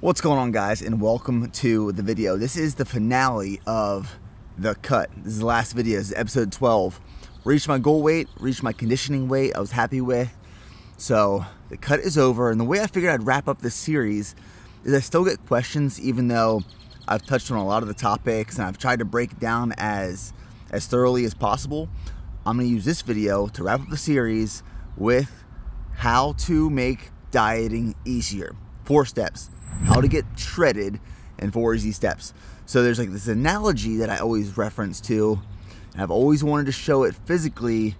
What's going on guys and welcome to the video. This is the finale of The Cut. This is the last video, this is episode 12. Reached my goal weight, reached my conditioning weight I was happy with. So the cut is over and the way I figured I'd wrap up this series is I still get questions even though I've touched on a lot of the topics and I've tried to break down as, as thoroughly as possible. I'm gonna use this video to wrap up the series with how to make dieting easier. Four steps. How to get shredded in four easy steps. So there's like this analogy that I always reference to, and I've always wanted to show it physically,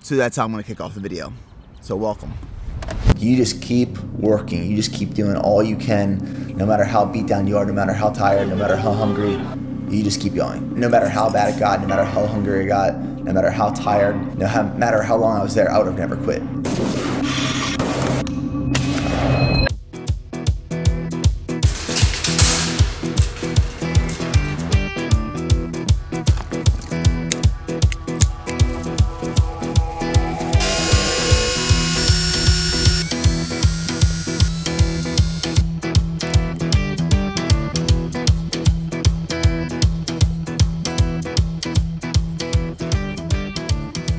so that's how I'm gonna kick off the video. So welcome. You just keep working. You just keep doing all you can, no matter how beat down you are, no matter how tired, no matter how hungry. You just keep going. No matter how bad it got, no matter how hungry I got, no matter how tired, no matter how long I was there, I would have never quit.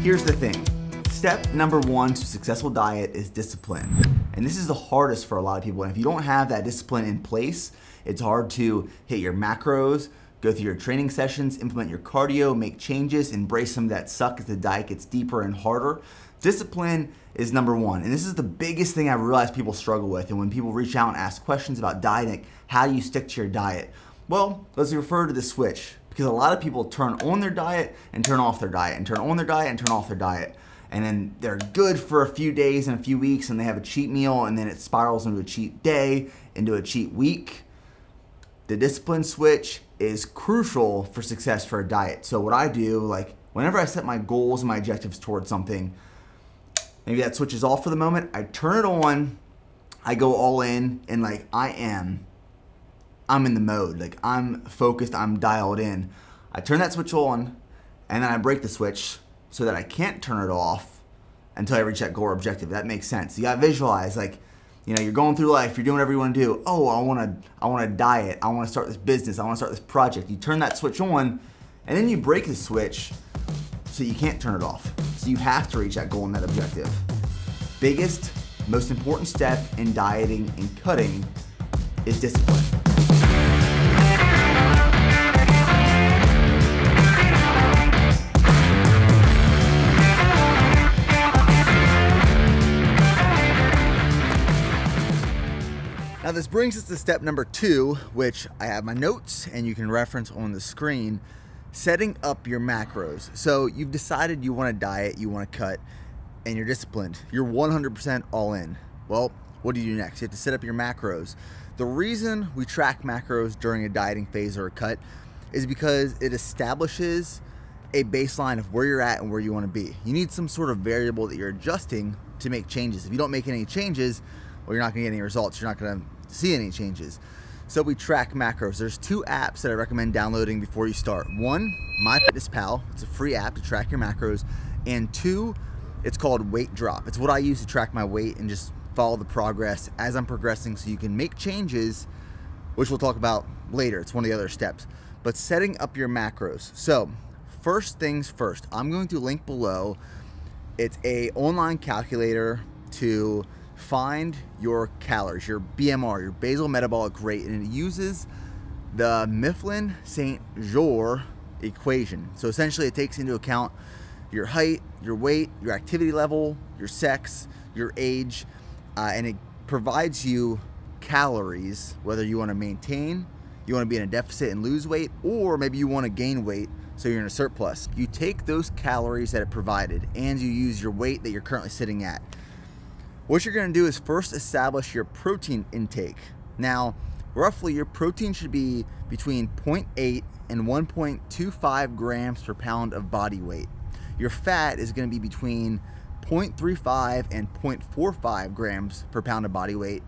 Here's the thing. Step number one to successful diet is discipline. And this is the hardest for a lot of people. And if you don't have that discipline in place, it's hard to hit your macros, go through your training sessions, implement your cardio, make changes, embrace some of that suck as the diet gets deeper and harder. Discipline is number one. And this is the biggest thing I realize people struggle with. And when people reach out and ask questions about dieting, how do you stick to your diet? Well, let's refer to the switch because a lot of people turn on their diet and turn off their diet and turn on their diet and turn off their diet. And then they're good for a few days and a few weeks and they have a cheat meal and then it spirals into a cheat day into a cheat week. The discipline switch is crucial for success for a diet. So what i do like whenever i set my goals and my objectives towards something maybe that switch is off for the moment i turn it on i go all in and like i am I'm in the mode. Like I'm focused, I'm dialed in. I turn that switch on and then I break the switch so that I can't turn it off until I reach that goal or objective. That makes sense. You gotta visualize like, you know, you're going through life, you're doing whatever you wanna do. Oh, I wanna I wanna diet, I wanna start this business, I wanna start this project. You turn that switch on and then you break the switch so you can't turn it off. So you have to reach that goal and that objective. Biggest, most important step in dieting and cutting is discipline. This brings us to step number two, which I have my notes and you can reference on the screen, setting up your macros. So you've decided you want to diet, you want to cut, and you're disciplined. You're 100% all in. Well, what do you do next? You have to set up your macros. The reason we track macros during a dieting phase or a cut is because it establishes a baseline of where you're at and where you want to be. You need some sort of variable that you're adjusting to make changes. If you don't make any changes, well, you're not going to get any results. You're not going to see any changes. So we track macros. There's two apps that I recommend downloading before you start. One, MyFitnessPal. It's a free app to track your macros. And two, it's called Weight Drop. It's what I use to track my weight and just follow the progress as I'm progressing so you can make changes, which we'll talk about later. It's one of the other steps. But setting up your macros. So first things first, I'm going to link below. It's a online calculator to find your calories, your BMR, your basal metabolic rate, and it uses the Mifflin St. Jeor equation. So essentially, it takes into account your height, your weight, your activity level, your sex, your age, uh, and it provides you calories, whether you want to maintain, you want to be in a deficit and lose weight, or maybe you want to gain weight so you're in a surplus. You take those calories that it provided and you use your weight that you're currently sitting at. What you're gonna do is first establish your protein intake. Now, roughly your protein should be between 0.8 and 1.25 grams per pound of body weight. Your fat is gonna be between 0.35 and 0.45 grams per pound of body weight.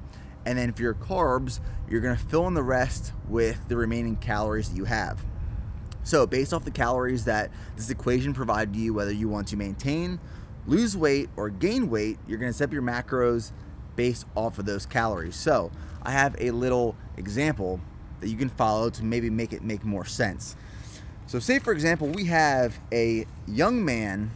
And then for your carbs, you're gonna fill in the rest with the remaining calories that you have. So based off the calories that this equation provided you, whether you want to maintain, lose weight, or gain weight, you're gonna set up your macros based off of those calories. So I have a little example that you can follow to maybe make it make more sense. So, say for example, we have a young man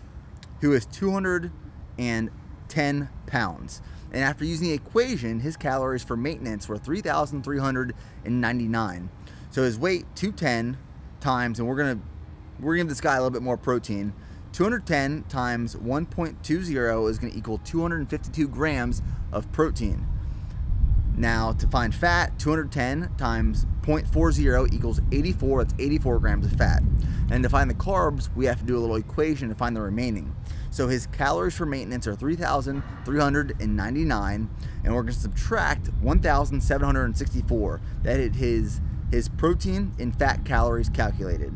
who is 210 pounds. And after using the equation, his calories for maintenance were 3,399. So his weight 210 times, and we're gonna we're gonna give this guy a little bit more protein. 210 times 1.20 is gonna equal 252 grams of protein. Now to find fat, 210 times 0.40 equals 84. That's 84 grams of fat. And to find the carbs, we have to do a little equation to find the remaining. So his calories for maintenance are 3,399, and we're going to subtract 1,764. That is his his protein and fat calories calculated.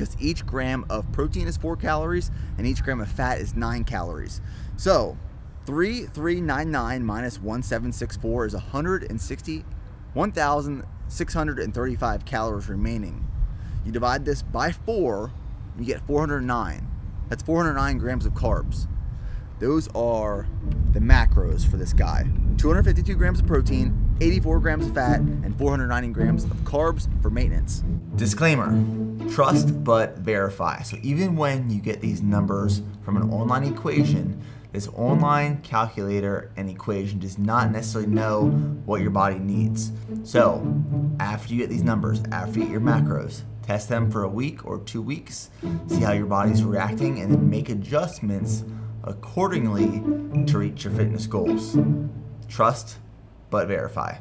Because each gram of protein is four calories, and each gram of fat is nine calories. So 3399 minus 1764 is 160 1,635 calories remaining. You divide this by four, you get 409. That's 409 grams of carbs. Those are the macros for this guy 252 grams of protein, 84 grams of fat, and 490 grams of carbs for maintenance. Disclaimer trust but verify. So, even when you get these numbers from an online equation, this online calculator and equation does not necessarily know what your body needs. So, after you get these numbers, after you get your macros, Test them for a week or two weeks, see how your body's reacting, and then make adjustments accordingly to reach your fitness goals. Trust, but verify.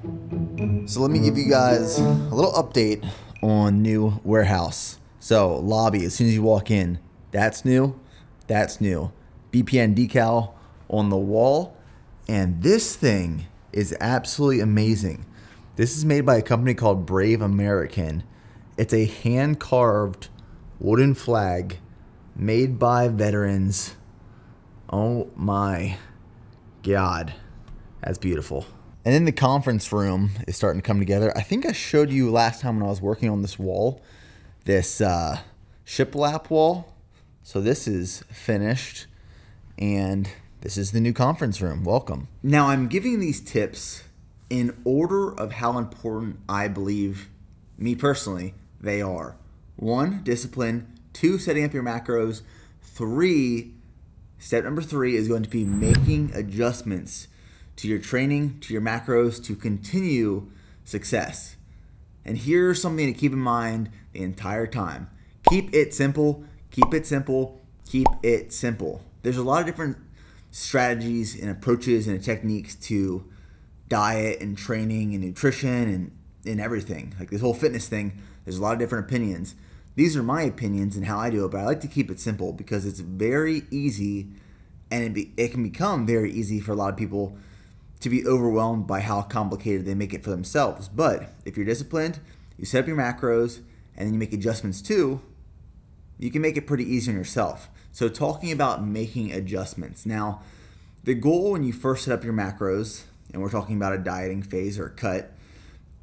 So, let me give you guys a little update on new warehouse. So, lobby, as soon as you walk in, that's new. That's new. BPN decal on the wall. And this thing is absolutely amazing. This is made by a company called Brave American. It's a hand carved wooden flag made by veterans. Oh my God. That's beautiful. And then the conference room is starting to come together. I think I showed you last time when I was working on this wall, this uh, shiplap wall. So this is finished, and this is the new conference room. Welcome. Now I'm giving these tips in order of how important I believe, me personally, they are one, discipline, two, setting up your macros, three, step number three is going to be making adjustments to your training, to your macros to continue success. And here's something to keep in mind the entire time keep it simple, keep it simple, keep it simple. There's a lot of different strategies and approaches and techniques to diet and training and nutrition and, and everything. Like this whole fitness thing. There's a lot of different opinions. These are my opinions and how I do it, but I like to keep it simple because it's very easy and it, be, it can become very easy for a lot of people to be overwhelmed by how complicated they make it for themselves. But if you're disciplined, you set up your macros, and then you make adjustments too, you can make it pretty easy on yourself. So, talking about making adjustments. Now, the goal when you first set up your macros, and we're talking about a dieting phase or a cut,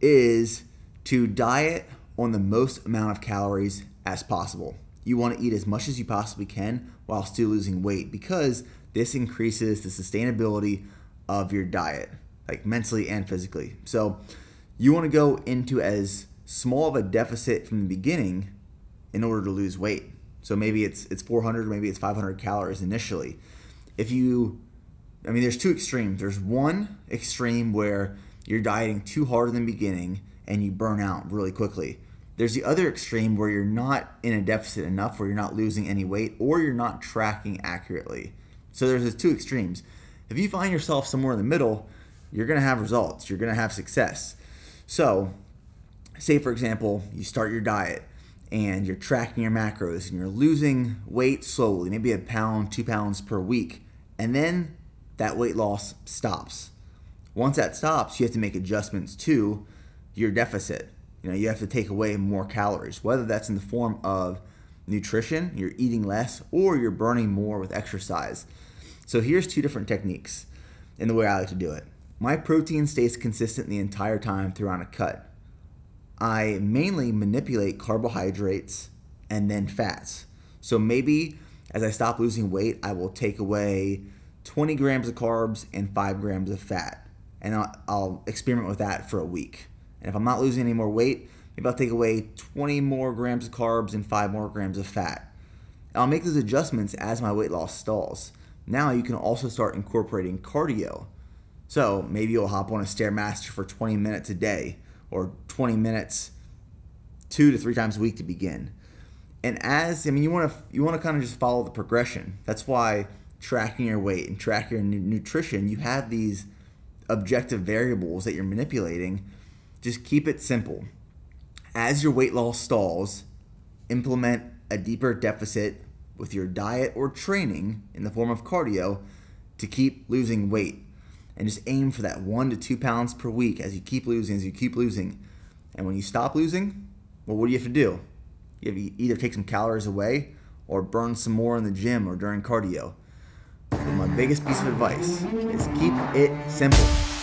is to diet on the most amount of calories as possible. You want to eat as much as you possibly can while still losing weight because this increases the sustainability of your diet, like mentally and physically. So, you want to go into as small of a deficit from the beginning in order to lose weight. So maybe it's it's 400, maybe it's 500 calories initially. If you I mean there's two extremes. There's one extreme where you're dieting too hard in the beginning and you burn out really quickly. There's the other extreme where you're not in a deficit enough, where you're not losing any weight, or you're not tracking accurately. So there's those two extremes. If you find yourself somewhere in the middle, you're going to have results. You're going to have success. So, say for example, you start your diet and you're tracking your macros and you're losing weight slowly, maybe a pound, two pounds per week, and then that weight loss stops. Once that stops, you have to make adjustments to your deficit. You know, you have to take away more calories, whether that's in the form of nutrition, you're eating less, or you're burning more with exercise. So here's two different techniques in the way I like to do it. My protein stays consistent the entire time throughout a cut. I mainly manipulate carbohydrates and then fats. So maybe as I stop losing weight, I will take away 20 grams of carbs and 5 grams of fat and I'll, I'll experiment with that for a week. And if I'm not losing any more weight, maybe I'll take away 20 more grams of carbs and 5 more grams of fat. I'll make those adjustments as my weight loss stalls. Now you can also start incorporating cardio. So maybe you'll hop on a Stairmaster for 20 minutes a day or 20 minutes two to three times a week to begin. And as I mean, you want to you want to kind of just follow the progression. That's why tracking your weight and tracking your nutrition, you have these objective variables that you're manipulating. Just keep it simple. As your weight loss stalls, implement a deeper deficit with your diet or training in the form of cardio to keep losing weight. And just aim for that one to two pounds per week as you keep losing, as you keep losing. And when you stop losing, well, what do you have to do? You have to either take some calories away or burn some more in the gym or during cardio. My biggest piece of advice is keep it simple.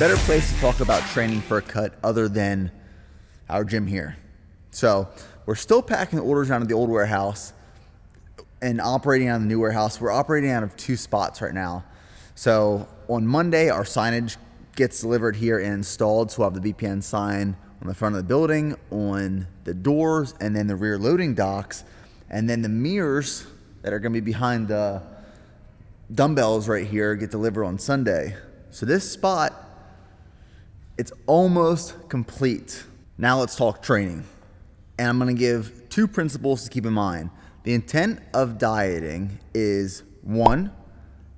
Better place to talk about training for a cut other than our gym here? So, we're still packing orders out of the old warehouse and operating out of the new warehouse. We're operating out of two spots right now. So, on Monday, our signage gets delivered here and installed. So, we'll have the BPN sign on the front of the building, on the doors, and then the rear loading docks. And then the mirrors that are going to be behind the dumbbells right here get delivered on Sunday. So this spot, it's almost complete. Now let's talk training. And I'm gonna give two principles to keep in mind. The intent of dieting is one,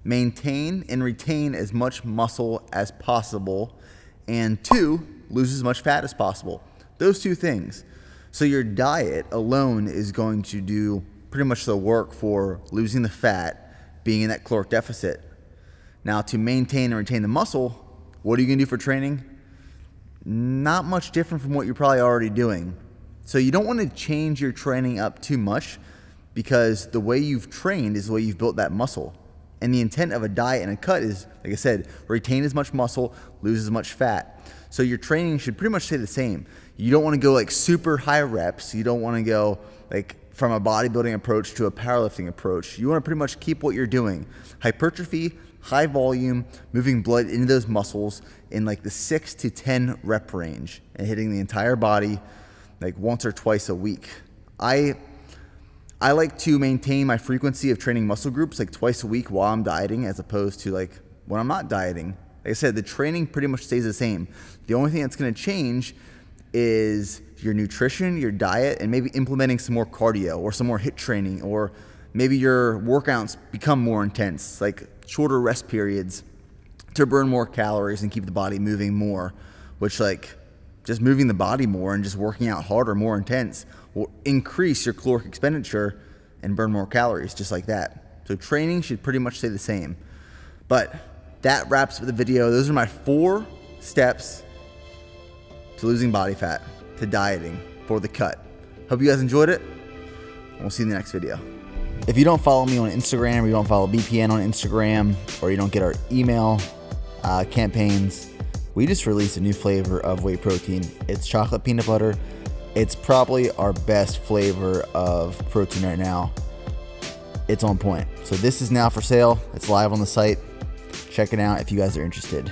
maintain and retain as much muscle as possible, and two, lose as much fat as possible. Those two things. So your diet alone is going to do pretty much the work for losing the fat, being in that caloric deficit. Now, to maintain and retain the muscle, what are you to do for training? Not much different from what you're probably already doing. So, you don't want to change your training up too much because the way you've trained is the way you've built that muscle. And the intent of a diet and a cut is, like I said, retain as much muscle, lose as much fat. So, your training should pretty much stay the same. You don't want to go like super high reps. You don't want to go like from a bodybuilding approach to a powerlifting approach. You want to pretty much keep what you're doing. Hypertrophy, high volume, moving blood into those muscles in like the six to 10 rep range and hitting the entire body like once or twice a week. I I like to maintain my frequency of training muscle groups like twice a week while I'm dieting as opposed to like when I'm not dieting. Like I said, the training pretty much stays the same. The only thing that's going to change is your nutrition, your diet, and maybe implementing some more cardio or some more HIIT training or maybe your workouts become more intense, like shorter rest periods to burn more calories and keep the body moving more, which like just moving the body more and just working out harder, more intense will increase your caloric expenditure and burn more calories just like that. So training should pretty much stay the same. But that wraps up the video. Those are my four steps to losing body fat, to dieting for the cut. Hope you guys enjoyed it. We'll see you in the next video. If you don't follow me on Instagram, or you don't follow BPN on Instagram, or you don't get our email uh, campaigns, we just released a new flavor of whey protein. It's chocolate peanut butter. It's probably our best flavor of protein right now. It's on point. So this is now for sale. It's live on the site. Check it out if you guys are interested.